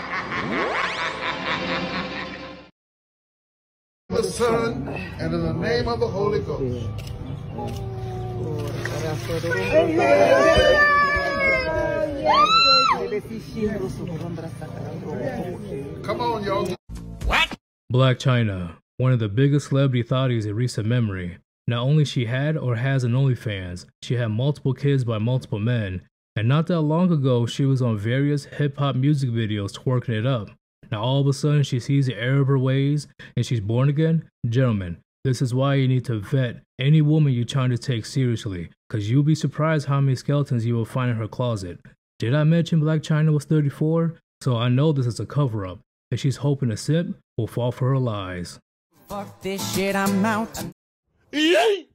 the Son, and in the name of the Holy Ghost. Come on, y'all. Blac Chyna, one of the biggest celebrity thotties in recent memory. Not only she had or has an OnlyFans, she had multiple kids by multiple men, and not that long ago she was on various hip hop music videos twerking it up. Now all of a sudden she sees the error of her ways and she's born again? Gentlemen, this is why you need to vet any woman you're trying to take seriously, cause you'll be surprised how many skeletons you will find in her closet. Did I mention Blac Chyna was 34? So I know this is a cover up, and she's hoping a simp will fall for her lies. Fuck this shit, I'm out. Yay!